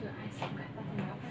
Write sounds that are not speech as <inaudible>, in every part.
chưa? Ai xem lại tắt thông báo cả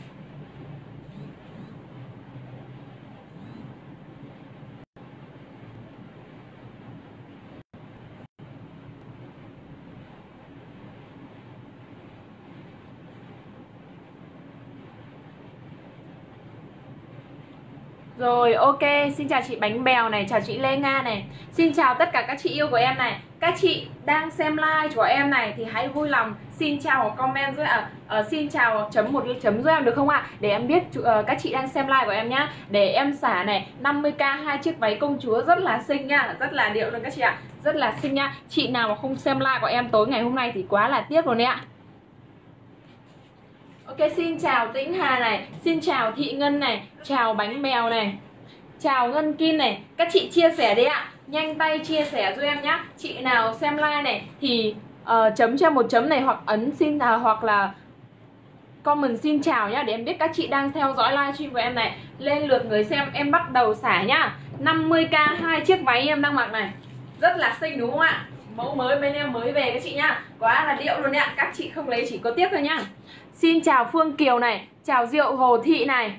Rồi ok, xin chào chị Bánh Bèo này, chào chị Lê Nga này. Xin chào tất cả các chị yêu của em này. Các chị đang xem live của em này thì hãy vui lòng xin chào hoặc comment giúp à, uh, xin chào chấm một chấm giúp em được không ạ? Để em biết uh, các chị đang xem live của em nhá. Để em xả này 50k hai chiếc váy công chúa rất là xinh nha. Rất là điệu luôn các chị ạ. Rất là xinh nha. Chị nào mà không xem live của em tối ngày hôm nay thì quá là tiếc rồi đấy ạ. Ok xin chào Tĩnh Hà này. Xin chào Thị Ngân này. Chào Bánh Bèo này. Chào Ngân Kim này. Các chị chia sẻ đi ạ. Nhanh tay chia sẻ giúp em nhá. Chị nào xem like này Thì uh, chấm cho một chấm này Hoặc ấn xin uh, hoặc là comment xin chào nhá, Để em biết các chị đang theo dõi livestream của em này. Lên lượt người xem, em bắt đầu xả nhá. 50k hai chiếc váy em đang mặc này. Rất là xinh đúng không ạ? Mẫu mới bên em mới về các chị nhá. Quá là điệu luôn ạ. Các chị không lấy chỉ có tiếc thôi nhá. Xin chào Phương Kiều này, Chào Diệu Hồ Thị này.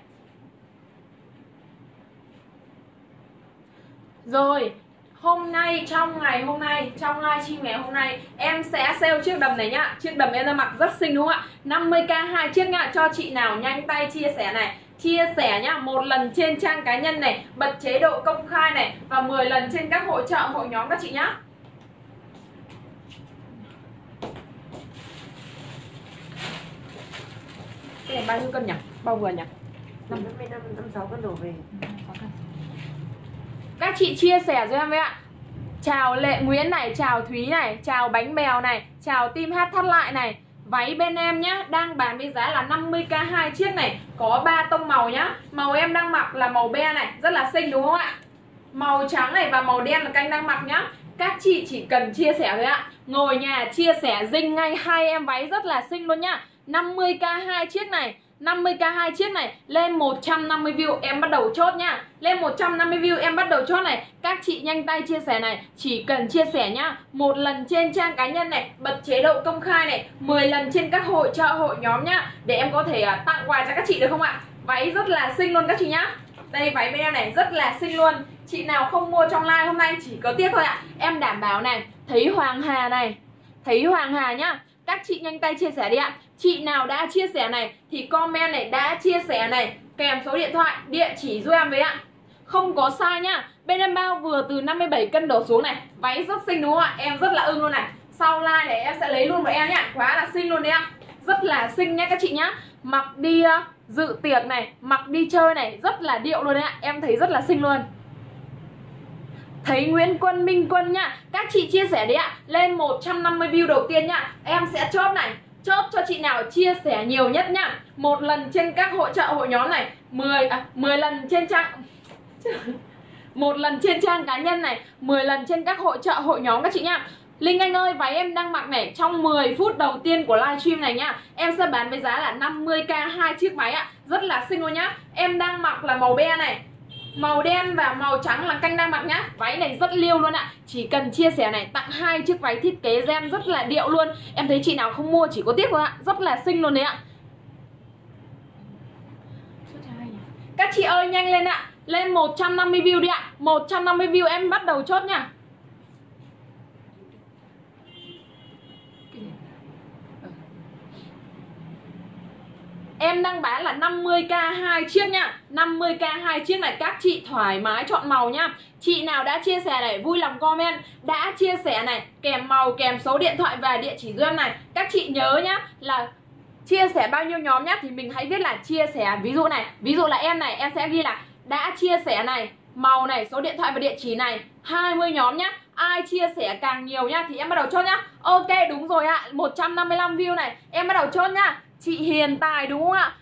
Rồi Hôm nay trong ngày hôm nay Trong livestream ngày hôm nay Em sẽ sale chiếc đầm này nhá. Chiếc đầm em đang mặc rất xinh đúng không ạ? 50k hai chiếc nhá. Cho chị nào nhanh tay chia sẻ này. Chia sẻ nhá một lần trên trang cá nhân này bật chế độ công khai này và 10 lần trên các hội trợ hội nhóm các chị nhá. Cái này bao nhiêu cân nhỉ? Bao vừa nhỉ? năm mươi năm năm sáu cân đổ về các chị chia sẻ cho em với ạ. Chào lệ nguyễn này, chào thúy này, chào bánh bèo này, chào tim hát thắt lại này. Váy bên em nhá, đang bán với giá là 50k hai chiếc này. Có 3 tông màu nhá. Màu em đang mặc là màu be này, rất là xinh đúng không ạ? Màu trắng này và màu đen là canh đang mặc nhá. Các chị chỉ cần chia sẻ thôi ạ. Ngồi nhà chia sẻ dinh ngay hai em váy rất là xinh luôn nhá. 50k hai chiếc này. 50k hai chiếc này lên 150 view em bắt đầu chốt nha lên 150 view em bắt đầu chốt này. Các chị nhanh tay chia sẻ này chỉ cần chia sẻ nhá. Một lần trên trang cá nhân này bật chế độ công khai này 10 lần trên các hội trợ hội nhóm nhá để em có thể uh, tặng quà cho các chị được không ạ? Váy rất là xinh luôn các chị nhá. Đây váy bên em này rất là xinh luôn. Chị nào không mua trong live hôm nay chỉ có tiếc thôi ạ. Em đảm bảo này thấy Hoàng Hà này thấy Hoàng Hà nhá. Các chị nhanh tay chia sẻ đi ạ. Chị nào đã chia sẻ này thì comment này đã chia sẻ này kèm số điện thoại, địa chỉ giúp em với ạ. Không có sai nhá. Bên em bao vừa từ 57 cân đổ xuống này. Váy rất xinh đúng không ạ? Em rất là ưng luôn này. Sau like này em sẽ lấy luôn một em nhá. Quá là xinh luôn đấy ạ. Rất là xinh nhá các chị nhá. Mặc đi ờ, dự tiệc này, mặc đi chơi này rất là điệu luôn đấy ạ. Em thấy rất là xinh luôn thấy Nguyễn Quân Minh Quân nhá Các chị chia sẻ đi ạ Lên 150 view đầu tiên nhá Em sẽ chốt này chốt cho chị nào chia sẻ nhiều nhất nhá. Một lần trên các hội trợ hội nhóm này 10 à, 10 lần trên trang. <laughs> Một lần trên trang cá nhân này 10 lần trên các hội trợ hội nhóm các chị nhá. Linh Anh ơi, váy em đang mặc này trong 10 phút đầu tiên của livestream này nhá Em sẽ bán với giá là 50k hai chiếc váy ạ. Rất là xinh luôn nhá. Em đang mặc là màu be này. Màu đen và màu trắng là canh đang mặc nhá. Váy này rất liêu luôn ạ. Chỉ cần chia sẻ này, tặng hai chiếc váy thiết kế gen rất là điệu luôn. Em thấy chị nào không mua chỉ có tiếc thôi ạ. Rất là xinh luôn đấy ạ. Các chị ơi, nhanh lên ạ. Lên 150 view đi ạ. 150 view em bắt đầu chốt nha. Em đang bán là 50k hai chiếc nha. 50k hai chiếc này các chị thoải mái chọn màu nhá Chị nào đã chia sẻ này vui lòng comment. Đã chia sẻ này kèm màu kèm số điện thoại và địa chỉ duyên này. Các chị nhớ nhá là chia sẻ bao nhiêu nhóm nhá Thì mình hãy viết là chia sẻ. Ví dụ này Ví dụ là em này em sẽ ghi là đã chia sẻ này Màu này số điện thoại và địa chỉ này. 20 nhóm nhá Ai chia sẻ càng nhiều nhá Thì em bắt đầu chốt nhá. Ok đúng rồi ạ à, 155 view này Em bắt đầu chốt nhá. Chị Hiền Tài đúng không ạ?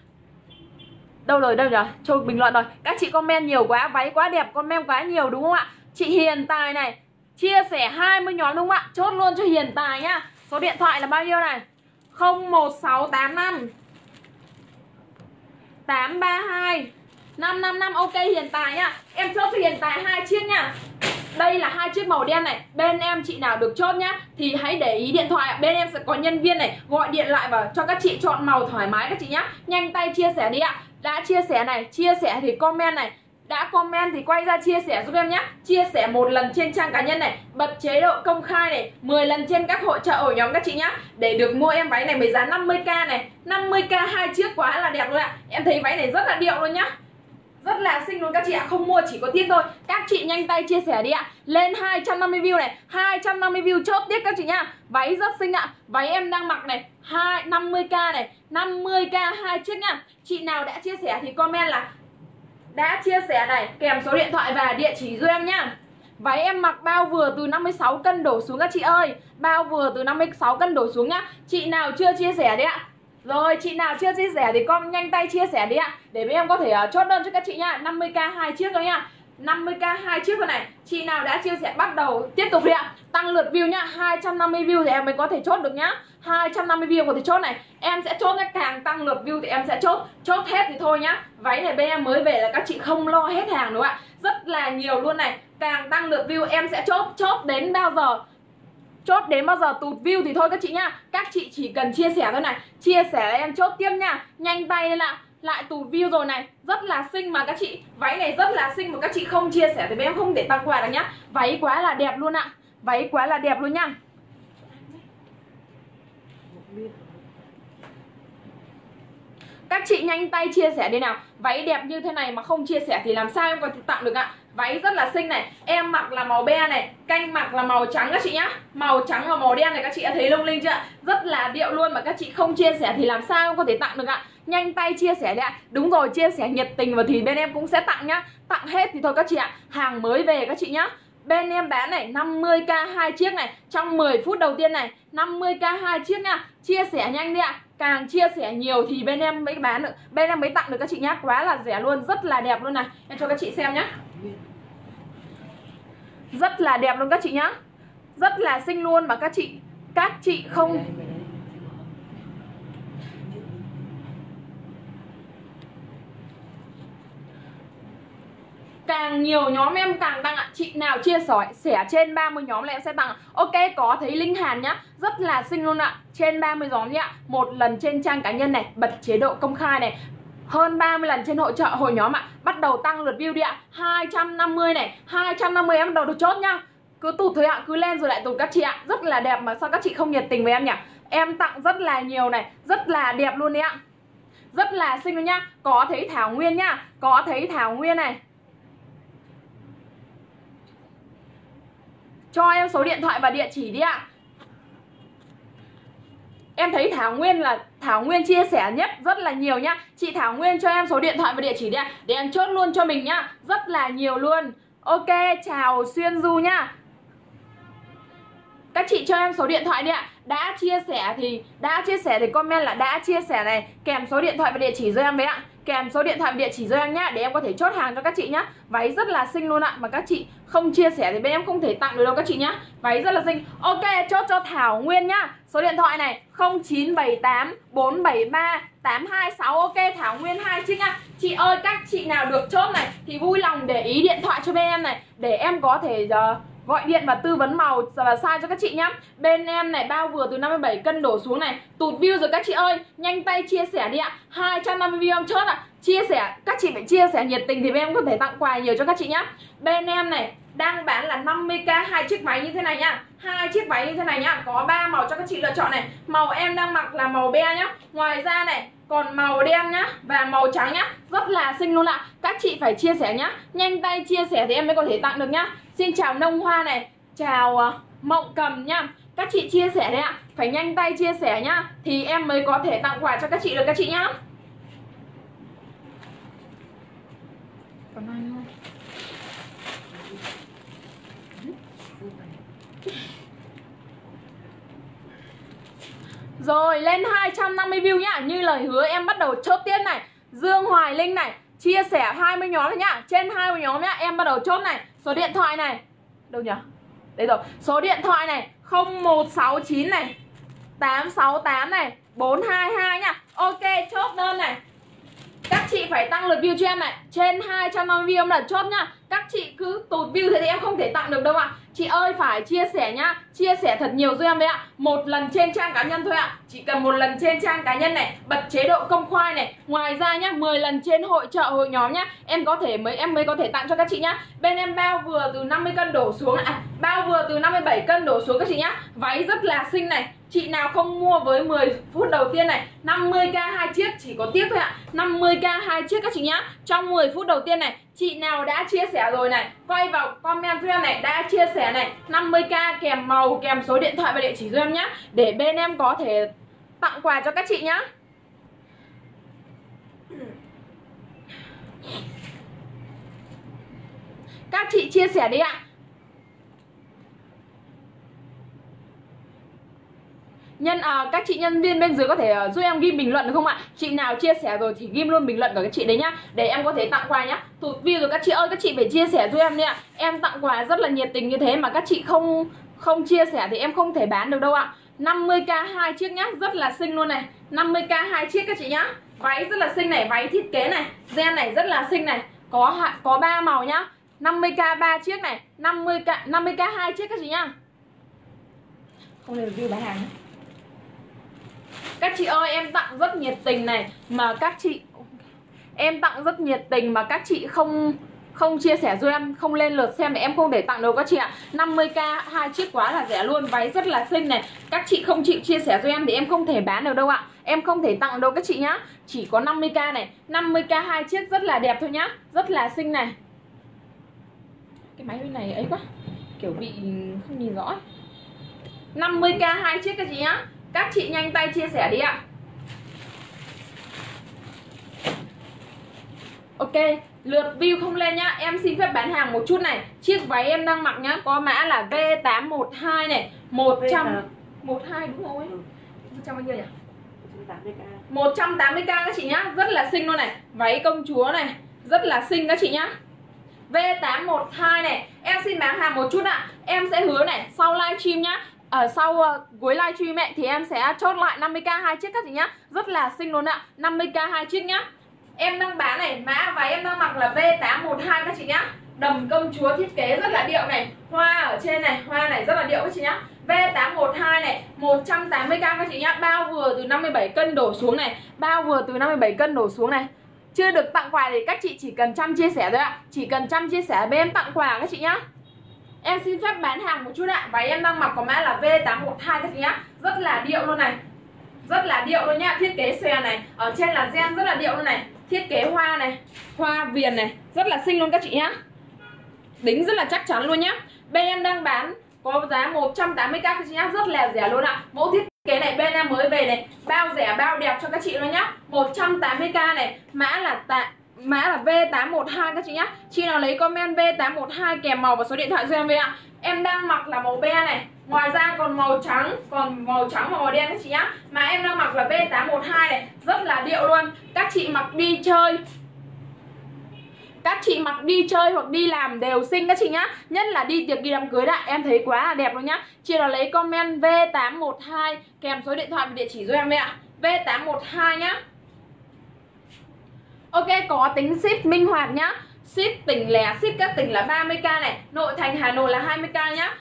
Đâu rồi, đâu rồi? Cho bình luận rồi Các chị comment nhiều quá, váy quá đẹp, comment quá nhiều đúng không ạ? Chị Hiền Tài này Chia sẻ 20 nhóm đúng không ạ? Chốt luôn cho Hiền Tài nhá Số điện thoại là bao nhiêu này? 01685 832 555 ok Hiền Tài nhá Em chốt cho Hiền Tài hai chiếc nhá đây là hai chiếc màu đen này. Bên em chị nào được chốt nhá, thì hãy để ý điện thoại bên em sẽ có nhân viên này, gọi điện lại và cho các chị chọn màu thoải mái các chị nhá. Nhanh tay chia sẻ đi ạ. Đã chia sẻ này, chia sẻ thì comment này. Đã comment thì quay ra chia sẻ giúp em nhé Chia sẻ một lần trên trang cá nhân này, Bật chế độ công khai này 10 lần trên các hội trợ ổ nhóm các chị nhá. Để được mua em váy này với giá 50k này. 50k hai chiếc quá là đẹp luôn ạ. Em thấy váy này rất là điệu luôn nhá rất là xinh luôn các chị ạ. Không mua chỉ có tiếc thôi. Các chị nhanh tay chia sẻ đi ạ. Lên 250 view này. 250 view chốt tiếp các chị nhá. Váy rất xinh ạ. Váy em đang mặc này. 2, 50k này. 50k hai chiếc nhá. Chị nào đã chia sẻ thì comment là đã chia sẻ này. Kèm số điện thoại và địa chỉ giúp em nhá. Váy em mặc bao vừa từ 56 cân đổ xuống các chị ơi. Bao vừa từ 56 cân đổ xuống nhá. Chị nào chưa chia sẻ đấy ạ? Rồi chị nào chưa chia sẻ thì con nhanh tay chia sẻ đi ạ. Để bên em có thể uh, chốt đơn cho các chị nhá. 50k hai chiếc thôi nhá. 50k hai chiếc rồi này. Chị nào đã chia sẻ bắt đầu tiếp tục đi ạ. Tăng lượt view nhá. 250 view thì em mới có thể chốt được nhá. 250 view có thể chốt này. Em sẽ chốt nhá Càng tăng lượt view thì em sẽ chốt. Chốt hết thì thôi nhá. Váy này bên em mới về là các chị không lo hết hàng đúng không ạ? Rất là nhiều luôn này. Càng tăng lượt view em sẽ chốt. Chốt đến bao giờ? Chốt đến bao giờ tụt view thì thôi các chị nhá. Các chị chỉ cần chia sẻ thôi này. Chia sẻ em chốt tiếp nha. Nhanh tay lên ạ. Lại tụt view rồi này. Rất là xinh mà các chị. Váy này rất là xinh mà các chị không chia sẻ thì em không để tặng quà được nhá. Váy quá là đẹp luôn ạ. Váy quá là đẹp luôn nhá các chị nhanh tay chia sẻ đi nào. Váy đẹp như thế này mà không chia sẻ thì làm sao em có tặng được ạ? Váy rất là xinh này, em mặc là màu be này, canh mặc là màu trắng các chị nhá. Màu trắng và màu đen này các chị đã thấy lung linh chưa rất là điệu luôn mà các chị không chia sẻ thì làm sao em có thể tặng được ạ? Nhanh tay chia sẻ đi ạ. Đúng rồi, chia sẻ nhiệt tình và thì bên em cũng sẽ tặng nhá. Tặng hết thì thôi các chị ạ. Hàng mới về các chị nhá. Bên em bán này 50k hai chiếc này. Trong 10 phút đầu tiên này 50k hai chiếc nha Chia sẻ nhanh đi ạ. Càng chia sẻ nhiều thì bên em mới bán được, Bên em mới tặng được các chị nhá. Quá là rẻ luôn, Rất là đẹp luôn này. Em cho các chị xem nhá. Rất là đẹp luôn các chị nhá. Rất là xinh luôn mà các chị Các chị không càng nhiều nhóm em càng tăng ạ. Chị nào chia sẻ sẻ trên 30 nhóm là em sẽ tặng ok, có thấy linh hàn nhá. Rất là xinh luôn ạ. Trên 30 nhóm nhá. Một lần trên trang cá nhân này, bật chế độ công khai này hơn 30 lần trên hội trợ hội nhóm ạ. Bắt đầu tăng lượt view đi ạ. 250 này 250 em bắt đầu được chốt nhá. Cứ tụt thôi ạ, cứ lên rồi lại tụt các chị ạ. Rất là đẹp mà sao các chị không nhiệt tình với em nhỉ? Em tặng rất là nhiều này, rất là đẹp luôn đấy ạ. Rất là xinh luôn nhá. Có thấy thảo nguyên nhá, có thấy thảo nguyên này. Cho em số điện thoại và địa chỉ đi ạ. Em thấy Thảo Nguyên là Thảo Nguyên chia sẻ nhất rất là nhiều nhá. Chị Thảo Nguyên cho em số điện thoại và địa chỉ đi ạ. Để em chốt luôn cho mình nhá. Rất là nhiều luôn. Ok, chào Xuyên Du nhá. Các chị cho em số điện thoại đi ạ. Đã chia sẻ thì Đã chia sẻ thì comment là đã chia sẻ này. Kèm số điện thoại và địa chỉ cho em với ạ kèm số điện thoại địa chỉ cho em nhá để em có thể chốt hàng cho các chị nhá. Váy rất là xinh luôn ạ mà các chị không chia sẻ thì bên em không thể tặng được đâu các chị nhá. Váy rất là xinh. Ok chốt cho thảo nguyên nhá. Số điện thoại này 0978 473 826 ok thảo nguyên hai chị nhá. Chị ơi các chị nào được chốt này thì vui lòng để ý điện thoại cho bên em này để em có thể uh, gọi điện và tư vấn màu và size cho các chị nhá. Bên em này, bao vừa từ 57 cân đổ xuống này, tụt view rồi các chị ơi. Nhanh tay chia sẻ đi ạ. 250 view em chốt ạ. Chia sẻ, các chị phải chia sẻ nhiệt tình thì bên em có thể tặng quà nhiều cho các chị nhá. Bên em này, đang bán là 50k hai chiếc váy như thế này nhá. Hai chiếc váy như thế này nhá. Có ba màu cho các chị lựa chọn này. Màu em đang mặc là màu be nhá. Ngoài ra này còn màu đen nhá và màu trắng nhá rất là xinh luôn ạ. Các chị phải chia sẻ nhá nhanh tay chia sẻ thì em mới có thể tặng được nhá. Xin chào nông hoa này chào uh, mộng cầm nhá. Các chị chia sẻ đấy ạ phải nhanh tay chia sẻ nhá thì em mới có thể tặng quà cho các chị được các chị nhá. Còn ai không Rồi, lên 250 view nhá. Như lời hứa, em bắt đầu chốt tiếp này. Dương Hoài Linh này, Chia sẻ 20 nhóm này nhá. Trên 20 nhóm nhá, Em bắt đầu chốt này. Số điện thoại này. Đâu nhỉ? Đây rồi. Số điện thoại này 0169 này 868 này 422 nhá. Ok, chốt đơn này. Các chị phải tăng lượt view cho em này. Trên 250 view là chốt nhá. Các chị cứ tụt view thế thì em không thể tặng được đâu ạ chị ơi phải chia sẻ nhá. Chia sẻ thật nhiều giúp em đấy ạ. Một lần trên trang cá nhân thôi ạ. Chỉ cần một lần trên trang cá nhân này bật chế độ công khai này. Ngoài ra nhá 10 lần trên hội trợ hội nhóm nhá em có thể mới em mới có thể tặng cho các chị nhá. Bên em bao vừa từ 50 cân đổ xuống à, bao vừa từ 57 cân đổ xuống các chị nhá. Váy rất là xinh này. Chị nào không mua với 10 phút đầu tiên này 50k hai chiếc, chỉ có tiếp thôi ạ. 50k hai chiếc các chị nhá. Trong 10 phút đầu tiên này, Chị nào đã chia sẻ rồi này, Quay vào comment cho em này, Đã chia sẻ này 50k kèm màu, kèm số điện thoại và địa chỉ cho em nhá. Để bên em có thể tặng quà cho các chị nhá. Các chị chia sẻ đi ạ. Nhân à, các chị nhân viên bên dưới có thể uh, giúp em ghi bình luận được không ạ? Chị nào chia sẻ rồi thì ghim luôn bình luận của các chị đấy nhá. Để em có thể tặng quà nhá. Tụt view rồi các chị ơi các chị phải chia sẻ giúp em đi ạ. Em tặng quà rất là nhiệt tình như thế mà các chị không không chia sẻ thì em không thể bán được đâu ạ. 50k hai chiếc nhá rất là xinh luôn này. 50k hai chiếc các chị nhá. Váy rất là xinh này váy thiết kế này gen này rất là xinh này. Có có ba màu nhá. 50k ba chiếc này 50k 50k hai chiếc các chị nhá. Không nên review bán hàng nữa các chị ơi, em tặng rất nhiệt tình này, mà các chị em tặng rất nhiệt tình mà các chị không không chia sẻ giúp em, không lên lượt xem thì em không để tặng đâu các chị ạ. 50k hai chiếc quá là rẻ luôn, váy rất là xinh này. Các chị không chịu chia sẻ giúp em thì em không thể bán được đâu ạ. Em không thể tặng đâu các chị nhá. Chỉ có 50k này. 50k hai chiếc rất là đẹp thôi nhá. Rất là xinh này. Cái máy bên này ấy quá. Kiểu bị không nhìn rõ 50k hai chiếc các chị nhá các chị nhanh tay chia sẻ đi ạ. Ok, lượt view không lên nhá. Em xin phép bán hàng một chút này. Chiếc váy em đang mặc nhá Có mã là V812 này. 100 12 đúng rồi 100 bao nhiêu nhỉ? 180k 180k các chị nhá. Rất là xinh luôn này. Váy công chúa này. Rất là xinh các chị nhá. V812 này. Em xin bán hàng một chút ạ. À. Em sẽ hứa này Sau livestream nhá ở sau uh, cuối livestream ấy thì em sẽ chốt lại 50k hai chiếc các chị nhá. Rất là xinh luôn ạ. 50k hai chiếc nhá. Em đang bán này mã váy em đang mặc là V812 các chị nhá. Đầm công chúa thiết kế rất là điệu này. Hoa ở trên này hoa này rất là điệu các chị nhá. V812 này 180k các chị nhá. Bao vừa từ 57 cân đổ xuống này bao vừa từ 57 cân đổ xuống này. Chưa được tặng quà thì các chị chỉ cần chăm chia sẻ thôi ạ. Chỉ cần chăm chia sẻ bên em tặng quà các chị nhá. Em xin phép bán hàng một chút ạ. Váy em đang mặc có mã là V812 các chị nhá. Rất là điệu luôn này. Rất là điệu luôn nhá. Thiết kế xòe này. Ở trên là gen rất là điệu luôn này. Thiết kế hoa này. Hoa viền này. Rất là xinh luôn các chị nhá. Đính rất là chắc chắn luôn nhá. Bên em đang bán có giá 180k các chị nhá. Rất là rẻ luôn ạ. Mẫu thiết kế này bên em mới về này. Bao rẻ, bao đẹp cho các chị luôn nhá. 180k này. Mã là tạ mã là V812 các chị nhá. Chị nào lấy comment V812 kèm màu và số điện thoại cho em về ạ. Em đang mặc là màu be này. Ngoài ra còn màu trắng, Còn màu trắng và màu đen các chị nhá. Mà em đang mặc là V812 này. Rất là điệu luôn. Các chị mặc đi chơi. Các chị mặc đi chơi hoặc đi làm đều xinh các chị nhá. Nhất là đi tiệc đi đám cưới đã Em thấy quá là đẹp luôn nhá. Chị nào lấy comment V812 Kèm số điện thoại và địa chỉ cho em đây ạ. V812 nhá. Ok có tính ship minh hoạt nhá. Ship tỉnh lẻ, ship các tỉnh là 30k này. Nội thành Hà Nội là 20k nhá.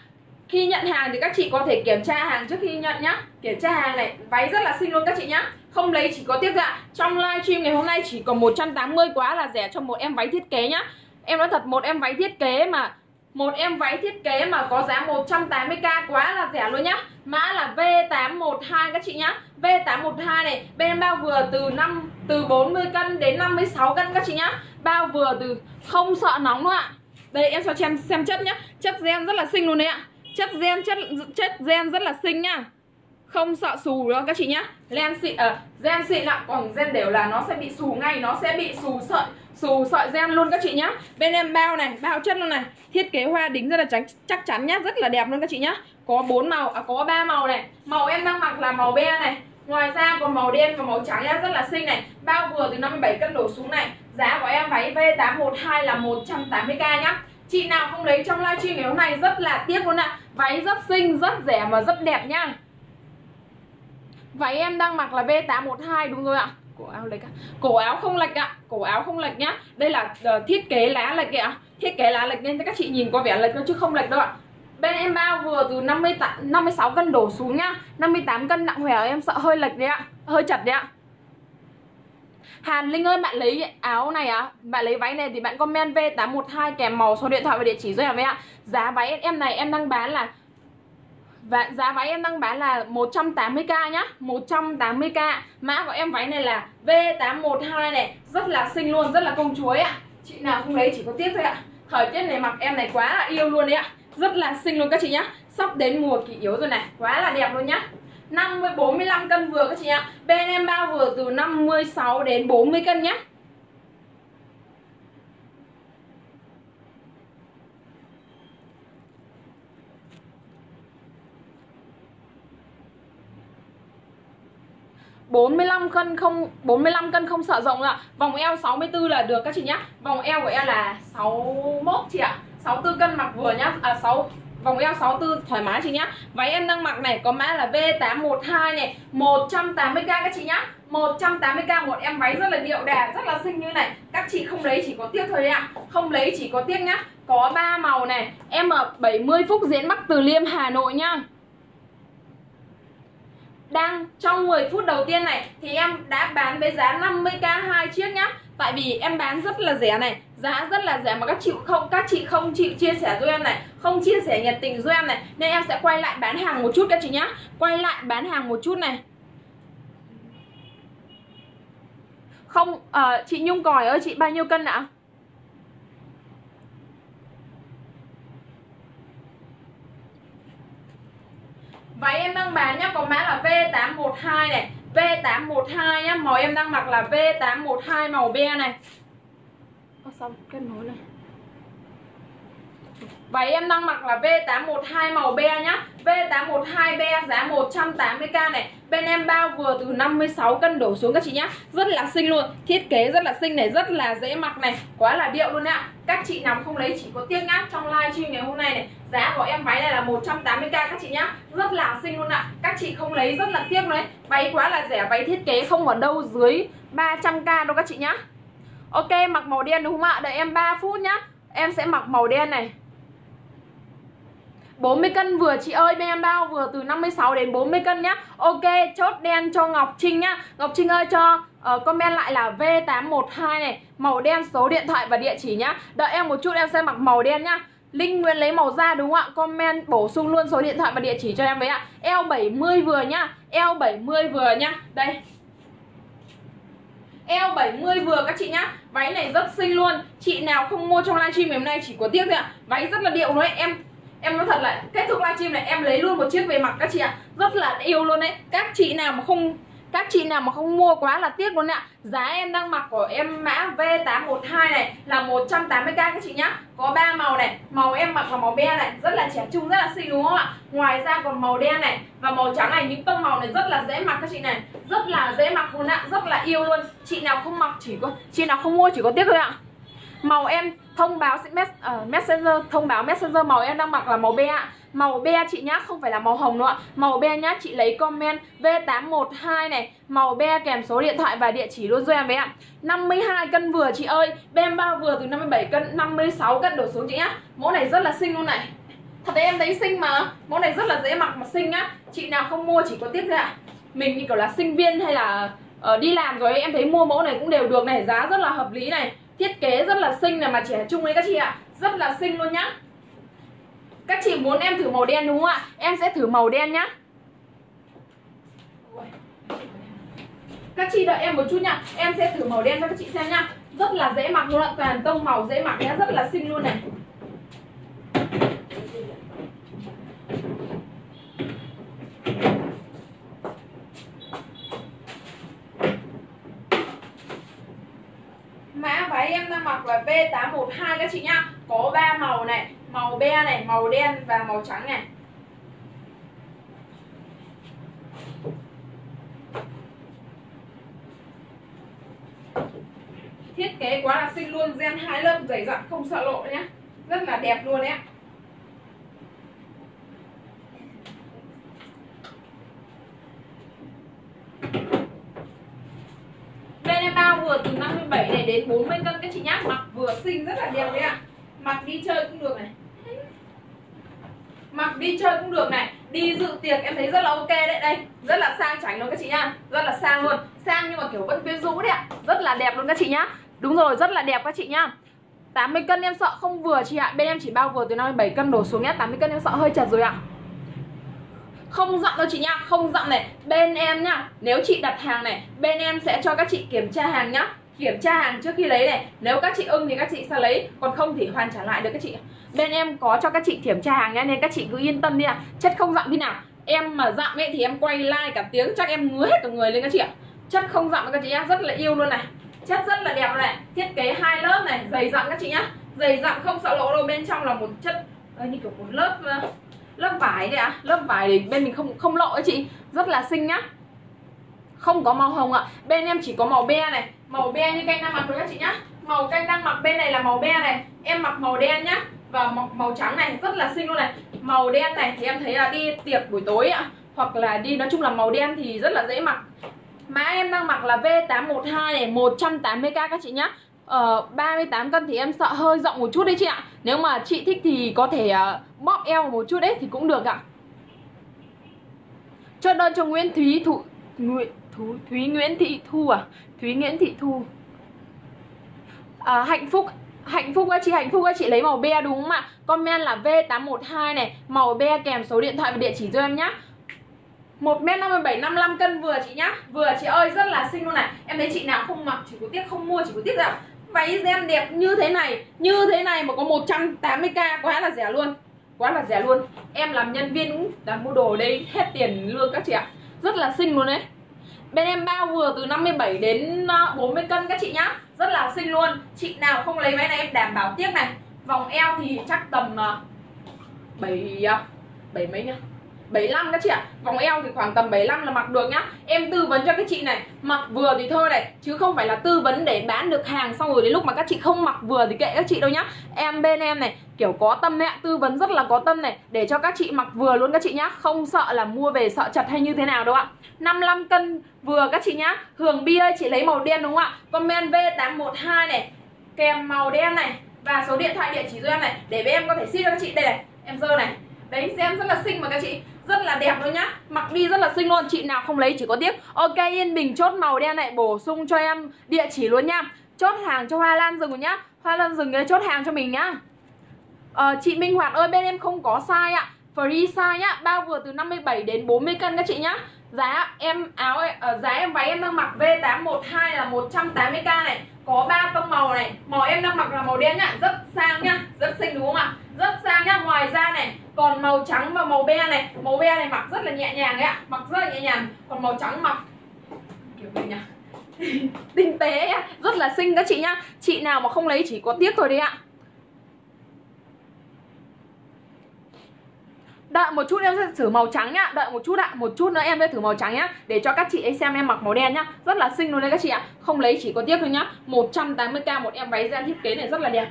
Khi nhận hàng thì các chị có thể kiểm tra hàng trước khi nhận nhá. Kiểm tra hàng này, váy rất là xinh luôn các chị nhá. Không lấy chỉ có tiếp dạ Trong livestream ngày hôm nay chỉ còn 180 quá là rẻ cho một em váy thiết kế nhá. Em nói thật một em váy thiết kế mà một em váy thiết kế mà có giá 180k quá là rẻ luôn nhá. Mã là V812 các chị nhá. V812 này Bên em bao vừa từ 5 từ 40 cân đến 56 cân các chị nhá. Bao vừa từ không sợ nóng luôn ạ. Đây em cho xem, xem chất nhá. Chất gen rất là xinh luôn đấy ạ. Chất gen chất chất gen rất là xinh nhá không sợ xù đâu các chị nhá. Len xịn à, gen xịn ờ, ạ còn gen đều là nó sẽ bị xù ngay nó sẽ bị xù sợi xù sợi gen luôn các chị nhá. Bên em bao này bao chất luôn này. Thiết kế hoa đính rất là chắc, chắc chắn nhá rất là đẹp luôn các chị nhá. Có bốn màu à có ba màu này. Màu em đang mặc là màu be này. Ngoài ra còn màu đen và màu trắng nhá rất là xinh này. Bao vừa từ 57 cân đổ xuống này. Giá của em váy V812 là 180k nhá. Chị nào không lấy trong livestream ngày hôm nay rất là tiếc luôn ạ. Váy rất xinh rất rẻ và rất đẹp nhá. Váy em đang mặc là V812 đúng rồi ạ. Cổ áo lệch ạ. Cổ áo không lệch ạ. Cổ áo không lệch nhá. Đây là ờ, thiết kế lá lệch ạ. Thiết kế lá lệch nên các chị nhìn có vẻ lệch chứ không lệch đâu ạ. Bên em bao vừa từ 58, 56 cân đổ xuống nhá. 58 cân nặng khỏe em sợ hơi lệch đấy ạ. Hơi chặt đấy ạ. Hàn Linh ơi bạn lấy áo này á à? Bạn lấy váy này thì bạn comment V812 kèm màu số điện thoại và địa chỉ rồi em ạ. Giá váy em này em đang bán là và giá váy em đang bán là 180k nhá 180k Mã của em váy này là V812 này Rất là xinh luôn, rất là công chúa ạ. Chị nào không lấy chỉ có tiếc thôi ạ. Thời tiết này mặc em này quá là yêu luôn đấy ạ. Rất là xinh luôn các chị nhá. Sắp đến mùa kỷ yếu rồi này Quá là đẹp luôn nhá. 50 45 cân vừa các chị ạ. Bên em bao vừa từ 56 đến 40 cân nhé. Bốn mươi lăm cân không, bốn mươi lăm cân không sợ rộng ạ. Vòng eo 64 là được các chị nhá. Vòng eo của em là 61 chị ạ. 64 cân mặc vừa nhá. À 6 Vòng eo 64 thoải mái chị nhá. Váy em đang mặc này có mã là V812 này. 180k các chị nhá. 180k một em váy rất là điệu đà, Rất là xinh như này. Các chị không lấy chỉ có tiếc thôi ạ. Không lấy chỉ có tiếc nhá. Có 3 màu này. Em ở 70 phút Diễn Bắc Từ Liêm, Hà Nội nhá đang trong 10 phút đầu tiên này thì em đã bán với giá 50k hai chiếc nhá. Tại vì em bán rất là rẻ này giá rất là rẻ mà các chị không các chị không chịu chia sẻ giúp em này không chia sẻ nhiệt tình giúp em này nên em sẽ quay lại bán hàng một chút các chị nhá. Quay lại bán hàng một chút này. Không uh, chị nhung còi ơi chị bao nhiêu cân ạ? Váy em đang bán nhá có mã là V812 này. V812 nhá màu em đang mặc là V812 màu be này. Ơ xong kết nối này. Váy em đang mặc là V812 màu be nhá. V812 be giá 180k này. Bên em bao vừa từ 56 cân đổ xuống các chị nhá. Rất là xinh luôn. Thiết kế rất là xinh này Rất là dễ mặc này. Quá là điệu luôn ạ. Các chị nào không lấy chỉ có tiếc nhá. Trong livestream ngày hôm nay này Giá của em váy này là 180k các chị nhá. Rất là xinh luôn ạ. Các chị không lấy rất là tiếc đấy Váy quá là rẻ Váy thiết kế không ở đâu dưới 300k đâu các chị nhá. Ok mặc màu đen đúng không ạ? Đợi em 3 phút nhá. Em sẽ mặc màu đen này. 40 cân vừa chị ơi bên em bao vừa từ 56 đến 40 cân nhá. Ok chốt đen cho Ngọc Trinh nhá. Ngọc Trinh ơi cho uh, comment lại là V812 này. Màu đen số điện thoại và địa chỉ nhá. Đợi em một chút em sẽ mặc màu đen nhá. Linh Nguyễn lấy màu da đúng không ạ? Comment bổ sung luôn số điện thoại và địa chỉ cho em với ạ. L70 vừa nhá. L70 vừa nhá. Đây. L70 vừa các chị nhá. Váy này rất xinh luôn. Chị nào không mua trong livestream ngày hôm nay chỉ có tiếc thôi ạ. Váy rất là điệu đấy Em em nói thật là kết thúc livestream này em lấy luôn một chiếc về mặc các chị ạ. Rất là yêu luôn đấy các chị nào mà không các chị nào mà không mua quá là tiếc luôn ạ. Giá em đang mặc của em mã V812 này là 180k các chị nhá. Có ba màu này Màu em mặc là màu be này Rất là trẻ trung, rất là xinh đúng không ạ? Ngoài ra còn màu đen này Và màu trắng này, những tông màu này rất là dễ mặc các chị này. Rất là dễ mặc luôn ạ, rất là yêu luôn. Chị nào không mặc chỉ có Chị nào không mua chỉ có tiếc thôi ạ. Màu em thông báo mess, uh, ờ, messenger thông báo messenger màu em đang mặc là màu be ạ. Màu be chị nhá không phải là màu hồng nữa ạ. Màu be nhá chị lấy comment V812 này. Màu be kèm số điện thoại và địa chỉ luôn cho em với ạ. 52 cân vừa chị ơi. Bên bao vừa từ 57 cân 56 cân đổ xuống chị nhá. Mẫu này rất là xinh luôn này. Thật đấy em thấy xinh mà. Mẫu này rất là dễ mặc mà xinh nhá chị nào không mua chỉ có tiếp thôi ạ. Mình như kiểu là sinh viên hay là uh, đi làm rồi ấy, em thấy mua mẫu này cũng đều được này. Giá rất là hợp lý này thiết kế rất là xinh này mà trẻ trung đấy các chị ạ. Rất là xinh luôn nhá. Các chị muốn em thử màu đen đúng không ạ? Em sẽ thử màu đen nhá. Các chị đợi em một chút nha em sẽ thử màu đen cho các chị xem nhá. Rất là dễ mặc luôn ạ. Toàn tông màu dễ mặc nhá. Rất là xinh luôn này mã váy mặc là V812 các chị nhá. Có ba màu này, màu be này, màu đen và màu trắng này. Thiết kế quá là xinh luôn, gen hai lớp, dày dặn, không sợ lộ nhá. Rất là đẹp luôn đấy ạ từ 57 này đến 40 cân các chị nhá. Mặc vừa xinh rất là đẹp đấy ạ. Mặc đi chơi cũng được này. Mặc đi chơi cũng được này. Đi dự tiệc em thấy rất là ok đấy. Đây rất là sang chảnh luôn các chị nhá. Rất là sang luôn. Sang nhưng mà kiểu vẫn quyến rũ đấy ạ. Rất là đẹp luôn các chị nhá. Đúng rồi rất là đẹp các chị nhá. 80 cân em sợ không vừa chị ạ. Bên em chỉ bao vừa từ 57 cân đổ xuống nhá. 80 cân em sợ hơi chật rồi ạ. Không dặn đâu chị nha, Không dặn này. Bên em nhá Nếu chị đặt hàng này Bên em sẽ cho các chị kiểm tra hàng nhá. Kiểm tra hàng trước khi lấy này. Nếu các chị ưng thì các chị sẽ lấy. Còn không thì hoàn trả lại được các chị. Bên em có cho các chị kiểm tra hàng nhá Nên các chị cứ yên tâm đi ạ. Chất không dặm như nào. Em mà dặm ấy thì em quay like cả tiếng, Chắc em ngứa hết cả người lên các chị ạ. Chất không dặm các chị nhá, Rất là yêu luôn này. Chất rất là đẹp này. Thiết kế hai lớp này, dày dặn các chị nhá. Dày dặn không sợ lỗ đâu, bên trong là một chất như kiểu một lớp lớp vải đấy ạ. À. lớp vải thì bên mình không không lộ ấy chị. Rất là xinh nhá không có màu hồng ạ. À. bên em chỉ có màu be này. Màu be như canh đang mặc thôi các chị nhá. Màu canh đang mặc bên này là màu be này. Em mặc màu đen nhá. Và màu, màu trắng này rất là xinh luôn này. Màu đen này thì em thấy là đi tiệc buổi tối ạ. À. hoặc là đi nói chung là màu đen thì rất là dễ mặc. Mã em đang mặc là V812 này 180k các chị nhá. Ờ, 38 cân thì em sợ hơi rộng một chút đấy chị ạ. Nếu mà chị thích thì có thể uh, bóp eo một chút đấy thì cũng được ạ. Cho đơn cho Nguyễn Thúy Thụ Nguyễn Thú, Thúy Nguyễn Thị Thu à? Thúy Nguyễn Thị Thu. À, Hạnh Phúc Hạnh Phúc các chị Hạnh Phúc các chị lấy màu be đúng không ạ? Comment là V812 này Màu be kèm số điện thoại và địa chỉ cho em nhé 1m57 55 cân vừa chị nhá. Vừa chị ơi rất là xinh luôn này. Em thấy chị nào không mặc chỉ có tiếc không mua chỉ có tiếc rằng Váy gen đẹp như thế này Như thế này mà có 180k quá là rẻ luôn. Quá là rẻ luôn. Em làm nhân viên cũng đã mua đồ đây hết tiền lương các chị ạ. Rất là xinh luôn đấy Bên em bao vừa từ 57 đến ờ, 40 cân các chị nhá. Rất là xinh luôn. Chị nào không lấy váy này em đảm bảo tiếc này. Vòng eo thì chắc tầm ờ, 7 7 ờ, mấy nhá. 75 các chị ạ. Vòng eo thì khoảng tầm 75 là mặc được nhá. Em tư vấn cho các chị này, Mặc vừa thì thôi này, Chứ không phải là tư vấn để bán được hàng Xong rồi đến lúc mà các chị không mặc vừa thì kệ các chị đâu nhá. Em bên em này, kiểu có tâm này Tư vấn rất là có tâm này, Để cho các chị mặc vừa luôn các chị nhá. Không sợ là mua về sợ chật hay như thế nào đâu ạ. 55 cân vừa các chị nhá. Hường bia chị lấy màu đen đúng không ạ? Comment V812 này, Kèm màu đen này, Và số điện thoại địa chỉ cho em này, Để bên em có thể ship cho các chị. Đây này, Em dơ này. Đấy, xem rất là xinh mà các chị rất là đẹp luôn nhá. Mặc đi rất là xinh luôn. Chị nào không lấy chỉ có tiếc ok yên bình chốt màu đen này bổ sung cho em địa chỉ luôn nhá. Chốt hàng cho hoa lan rừng nhá. Hoa lan rừng chốt hàng cho mình nhá. À, chị minh hoạt ơi bên em không có size ạ. Free size nhá. Bao vừa từ 57 đến 40 cân các chị nhá. Giá em áo uh, giá em váy em đang mặc V812 là 180k này. Có ba tông màu này. Màu em đang mặc là màu đen nhá. Rất sang nhá. Rất xinh đúng không ạ? Rất sang nhá. Ngoài ra này còn màu trắng và màu be này màu be này mặc rất là nhẹ nhàng đấy ạ mặc rất là nhẹ nhàng. Còn màu trắng mặc kiểu gì nhỉ? <laughs> Tinh tế ấy, rất là xinh các chị nhá. Chị nào mà không lấy chỉ có tiếc thôi đấy ạ. Đợi một chút em sẽ thử màu trắng nhá Đợi một chút ạ Một chút nữa em sẽ thử màu trắng nhá Để cho các chị ấy xem em mặc màu đen nhá. Rất là xinh luôn đấy các chị ạ Không lấy chỉ có tiếc thôi nhá. 180k một em váy ren thiết kế này rất là đẹp.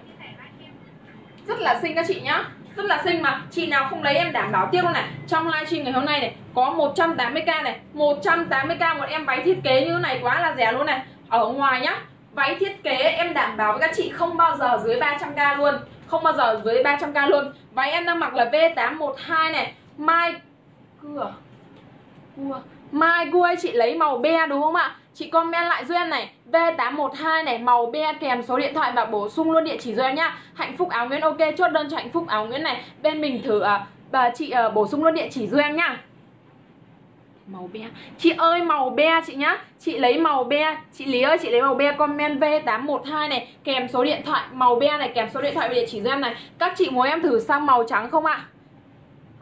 Rất là xinh các chị nhá rất là xinh mà chị nào không lấy em đảm bảo tiếc luôn này. Trong livestream ngày hôm nay này, có 180k này 180k một em váy thiết kế như thế này quá là rẻ luôn này. Ở ngoài nhá, váy thiết kế em đảm bảo với các chị không bao giờ dưới 300k luôn. Không bao giờ dưới 300k luôn. Váy em đang mặc là V812 này. Mai cưa cua. Mai cua chị lấy màu be đúng không ạ? Chị comment lại Duyên này V812 này màu be kèm số điện thoại và bổ sung luôn địa chỉ duyên em nhá. Hạnh Phúc áo Nguyễn ok chốt đơn cho Hạnh Phúc áo Nguyễn này. Bên mình thử uh, bà chị uh, bổ sung luôn địa chỉ duyên em nhá. Màu be. Chị ơi màu be chị nhá. Chị lấy màu be. Chị Lý ơi chị lấy màu be comment V812 này Kèm số điện thoại Màu be này kèm số điện thoại và địa chỉ duyên em này. Các chị muốn em thử sang màu trắng không ạ? à,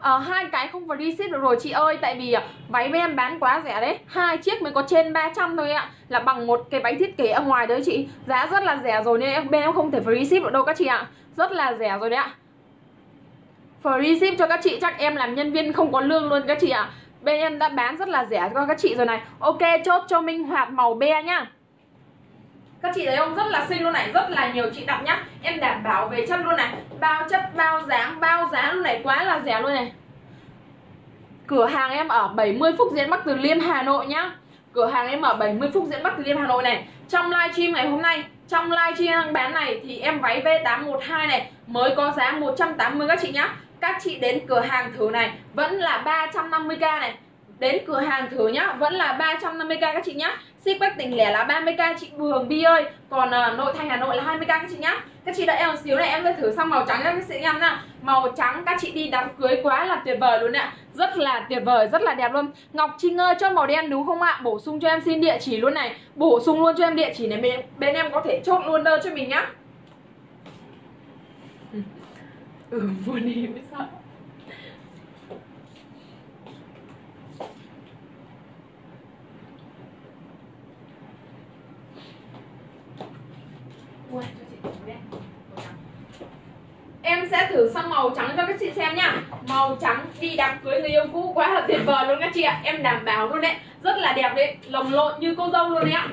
Ờ, hai cái không free ship được rồi chị ơi, tại vì ờ, váy bên em bán quá rẻ đấy. Hai chiếc mới có trên 300 thôi ạ. Là bằng một cái váy thiết kế ở ngoài đấy chị. Giá rất là rẻ rồi nên bên em không thể free ship được đâu các chị ạ. Rất là rẻ rồi đấy ạ. Free ship cho các chị, chắc em làm nhân viên không có lương luôn các chị ạ. Bên em đã bán rất là rẻ cho các chị rồi này. Ok, chốt cho minh hoạt màu be nhá các chị thấy không? Rất là xinh luôn này, rất là nhiều chị đặt nhá. Em đảm bảo về chất luôn này. Bao chất, bao dáng, bao giá luôn này, quá là rẻ luôn này. Cửa hàng em ở 70 phút Diễn Bắc Từ Liêm, Hà Nội nhá. Cửa hàng em ở 70 phút diễn Bắc Từ Liêm, Hà Nội này. Trong livestream ngày hôm nay, trong livestream bán này thì em váy V812 này, mới có giá 180 các chị nhá. Các chị đến cửa hàng thử này, vẫn là 350k này. Đến cửa hàng thử nhá, vẫn là 350k các chị nhá ship các tỉnh lẻ là 30k chị bường Bi ơi. Còn uh, nội thành Hà Nội là 20k các chị nhá. Các chị đợi em một xíu này em sẽ thử xong màu trắng cho các chị em nha màu trắng các chị đi đám cưới quá là tuyệt vời luôn ạ. Rất là tuyệt vời rất là đẹp luôn. Ngọc Trinh ơi cho màu đen đúng không ạ? Bổ sung cho em xin địa chỉ luôn này. Bổ sung luôn cho em địa chỉ này bên, bên em có thể chốt luôn đơn cho mình nhá. <laughs> Ừ buồn đi mới sao Em sẽ thử sang màu trắng cho các chị xem nhá. Màu trắng đi đám cưới người yêu cũ quá là tuyệt vời luôn các chị ạ. Em đảm bảo luôn đấy. Rất là đẹp đấy. Lồng lộn như cô dâu luôn đấy ạ.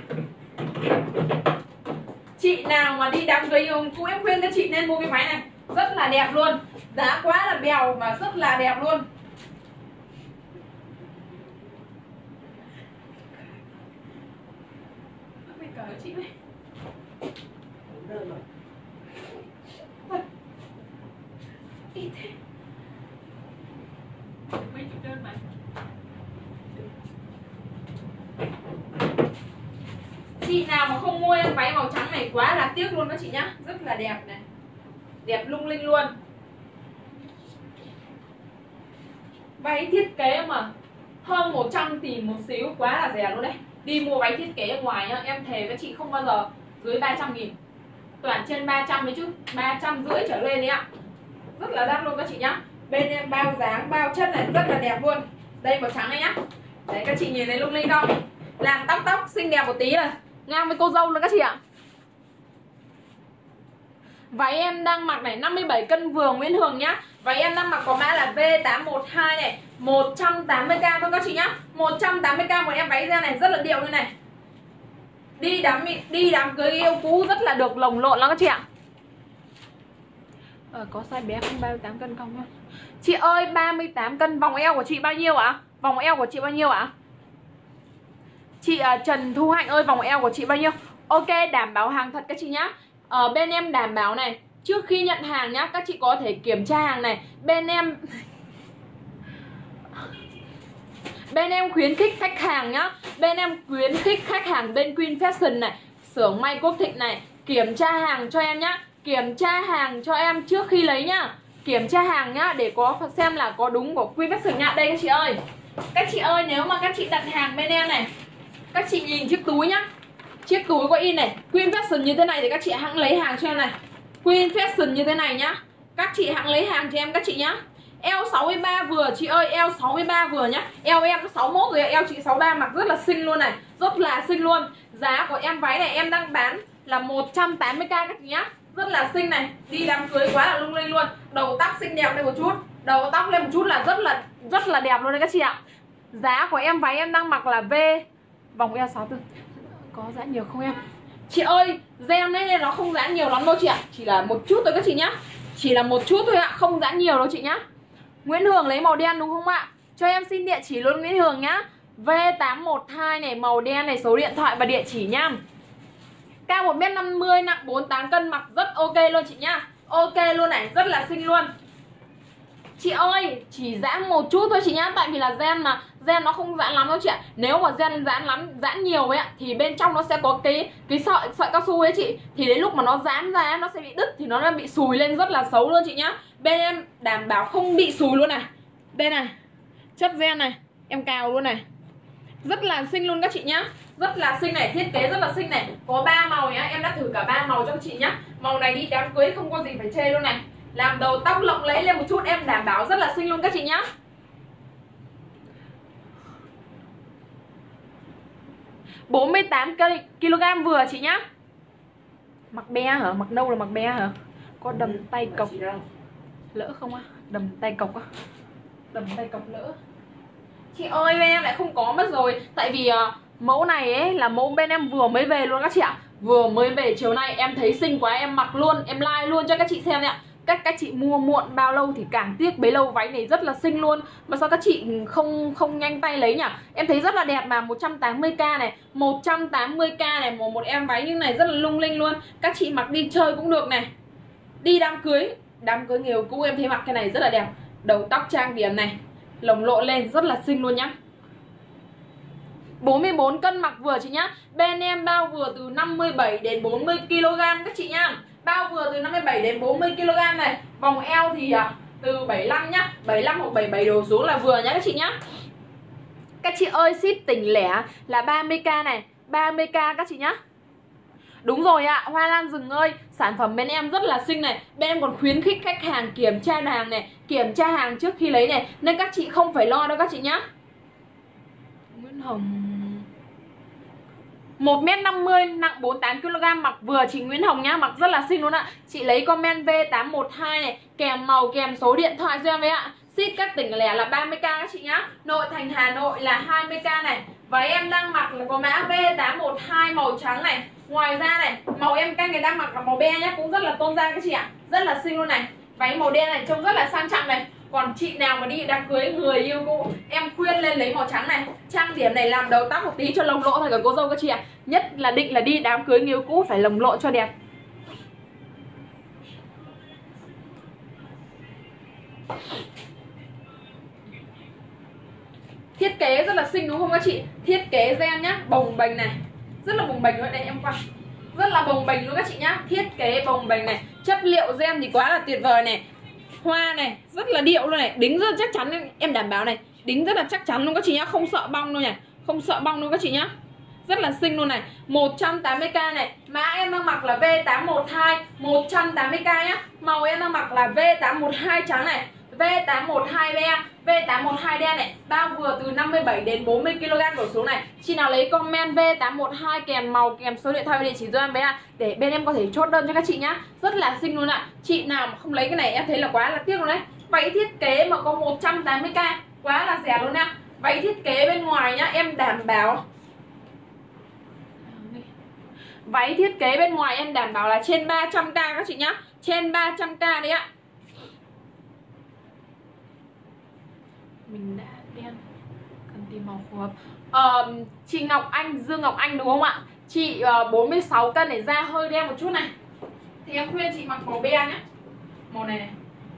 Chị nào mà đi đám cưới yêu cũ, em khuyên các chị nên mua cái máy này. Rất là đẹp luôn. Giá quá là bèo mà rất là đẹp luôn Phải cởi chị ơi Đơn rồi. Ít thế Mấy chục đơn mà Chị nào mà không mua em váy màu trắng này quá là tiếc luôn đó chị nhá. Rất là đẹp này. Đẹp lung linh luôn. Váy thiết kế mà Hơn 100 tỷ một xíu quá là rẻ luôn đấy. Đi mua váy thiết kế ở ngoài nhá Em thề với chị không bao giờ dưới 300 nghìn. Toàn trên 300 đấy chứ 300 rưỡi trở lên đấy ạ. Rất là đắt luôn các chị nhá. Bên em bao dáng, bao chất này rất là đẹp luôn. Đây màu trắng này nhá. Đấy các chị nhìn thấy lung linh không? Làm tóc tóc xinh đẹp một tí rồi. Ngang với cô dâu luôn các chị ạ. Váy em đang mặc này 57 cân vừa Nguyễn Hường nhá Váy em đang mặc có mã là V812 này 180k thôi các chị nhá 180k một em váy ra này rất là điệu như này Đi đám đi đám cưới yêu cũ rất là được lồng lộn lắm các chị ạ ờ, Có size bé không 38 cân không nhá Chị ơi 38 cân vòng eo của chị bao nhiêu ạ? À? Vòng eo của chị bao nhiêu ạ? À? Chị uh, Trần Thu Hạnh ơi vòng eo của chị bao nhiêu? Ok đảm bảo hàng thật các chị nhá ở bên em đảm bảo này, Trước khi nhận hàng nhá, Các chị có thể kiểm tra hàng này. Bên em Bên em khuyến khích khách hàng nhá. Bên em khuyến khích khách hàng bên Queen Fashion này, Xưởng may quốc thịnh này, Kiểm tra hàng cho em nhá. Kiểm tra hàng cho em trước khi lấy nhá. Kiểm tra hàng nhá, Để có xem là có đúng của Queen Fashion nhá. Đây các chị ơi. Các chị ơi, nếu mà các chị đặt hàng bên em này, Các chị nhìn chiếc túi nhá. Chiếc túi có in này. Queen Fashion như thế này thì các chị hãng lấy hàng cho em này. Queen Fashion như thế này nhá. Các chị hãng lấy hàng cho em các chị nhá. Eo 63 vừa, chị ơi Eo 63 vừa nhá. Eo em 61 rồi Eo chị 63 mặc rất là xinh luôn này. Rất là xinh luôn. Giá của em váy này em đang bán là 180k các chị nhá. Rất là xinh này. Đi đám cưới quá là lung linh luôn. Đầu tóc xinh đẹp lên một chút. Đầu tóc lên một chút là rất là rất là đẹp luôn đấy các chị ạ. Giá của em váy em đang mặc là V. Vòng eo 64 có giãn nhiều không em? Chị ơi, Gen ấy nó không giãn nhiều lắm đâu chị ạ. Chỉ là một chút thôi các chị nhá. Chỉ là một chút thôi ạ, Không giãn nhiều đâu chị nhá. Nguyễn Hường lấy màu đen đúng không ạ? Cho em xin địa chỉ luôn Nguyễn Hường nhá. V812 này, màu đen này, số điện thoại và địa chỉ nhá. Cao 1m50 nặng 48 cân mặc rất ok luôn chị nhá. Ok luôn này, rất là xinh luôn. Chị ơi, chỉ giãn một chút thôi chị nhá, Tại vì là gen mà, gen nó không giãn lắm đâu chị ạ. Nếu mà gen giãn lắm, giãn nhiều ấy ạ, Thì bên trong nó sẽ có cái cái sợi sợi cao su ấy chị. Thì đến lúc mà nó giãn ra nó sẽ bị đứt, Thì nó bị sùi lên rất là xấu luôn chị nhá. Bên em đảm bảo không bị sùi luôn này. Đây này, Chất gen này, Em cào luôn này. Rất là xinh luôn các chị nhá. Rất là xinh này, Thiết kế rất là xinh này. Có ba màu nhá, Em đã thử cả ba màu cho chị nhá. Màu này đi đám cưới không có gì phải chê luôn này. Làm đầu tóc lộng lẫy lên một chút Em đảm bảo rất là xinh luôn các chị nhá 48 kg vừa chị nhá Mặc be hả? Mặc nâu là mặc be hả? Có đầm tay cộc Lỡ không á? Đầm tay cộc á? Đầm tay cộc lỡ Chị ơi bên em lại không có mất rồi Tại vì uh, mẫu này ấy là mẫu bên em vừa mới về luôn các chị ạ Vừa mới về chiều nay em thấy xinh quá em mặc luôn Em like luôn cho các chị xem ạ các các chị mua muộn bao lâu thì càng tiếc. Bấy lâu váy này rất là xinh luôn. Mà sao các chị không không nhanh tay lấy nhỉ? Em thấy rất là đẹp mà 180k này 180k này, một một em váy như này rất là lung linh luôn. Các chị mặc đi chơi cũng được này. Đi đám cưới đám cưới nhiều cũ, em thấy mặc cái này rất là đẹp. Đầu tóc trang điểm này, lồng lộ lên, rất là xinh luôn nhá. 44 cân mặc vừa chị nhá. Bên em bao vừa từ 57 đến 40 kg các chị nhá. Bao vừa từ 57 đến 40 kg này. Vòng eo thì à, từ 75 nhá 75 hoặc 77 đổ xuống là vừa nhá các chị nhá. Các chị ơi ship tỉnh lẻ là 30k này 30k các chị nhá. Đúng rồi ạ, Hoa Lan rừng ơi Sản phẩm bên em rất là xinh này. Bên em còn khuyến khích khách hàng kiểm tra hàng này Kiểm tra hàng trước khi lấy này. Nên các chị không phải lo đâu các chị nhá. Nguyễn Hồng 1m50 nặng 48kg mặc vừa chị Nguyễn Hồng nhá, mặc rất là xinh luôn ạ. Chị lấy comment V812 này, kèm màu, kèm số điện thoại cho em với ạ. Ship các tỉnh lẻ là 30k các chị nhá. Nội thành, Hà Nội là 20k này. Và em đang mặc là có mã V812 màu trắng này. Ngoài ra này, màu em canh người đang mặc là màu be nhá, cũng rất là tôn da các chị ạ. Rất là xinh luôn này. Váy màu đen này trông rất là sang trọng này còn chị nào mà đi đám cưới người yêu cũ, em khuyên lên lấy màu trắng này. Trang điểm này làm đầu tóc một tí cho lồng lộ thôi, cả cô dâu các chị ạ. À. nhất là định là đi đám cưới người yêu cũ phải lồng lộ cho đẹp. Thiết kế rất là xinh đúng không các chị? Thiết kế gen nhá, bồng bềnh này. Rất là bồng bềnh luôn đây, em qua. Rất là bồng bềnh luôn các chị nhá. Thiết kế bồng bềnh này. Chất liệu gen thì quá là tuyệt vời này hoa này, rất là điệu luôn này. Đính rất chắc chắn em đảm bảo này, đính rất là chắc chắn luôn. Các chị nhá, không sợ bong đâu nhỉ. Không sợ bong đâu các chị nhá. Rất là xinh luôn này. 180k này. Mã em đang mặc là V812 180k nhá. Màu em đang mặc là V812 trắng này. V812 be V812 đen này, bao vừa từ 57 đến 40 kg đổ xuống này. Chị nào lấy comment V812 kèm màu kèm số điện thoại và địa chỉ cho em bé ạ, để bên em có thể chốt đơn cho các chị nhá. Rất là xinh luôn ạ. Chị nào mà không lấy cái này, em thấy là quá là tiếc luôn đấy. Váy thiết kế mà có 180k quá là rẻ luôn nha váy thiết kế bên ngoài nhá, em đảm bảo. Váy thiết kế bên ngoài em đảm bảo là trên 300k các chị nhá. Trên 300k đấy ạ. Mình đã đen cần tìm màu phù hợp ờ, chị Ngọc Anh Dương Ngọc Anh đúng không ạ chị ờ, uh, 46 cân để da hơi đen một chút này thì em khuyên chị mặc màu be nhé màu này này